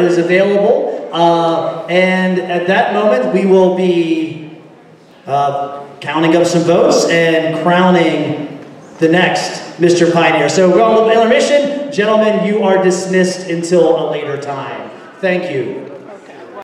is available. Uh, and at that moment, we will be uh, counting up some votes and crowning the next Mr. Pioneer. So we're on a little intermission. Gentlemen, you are dismissed until a later time. Thank you.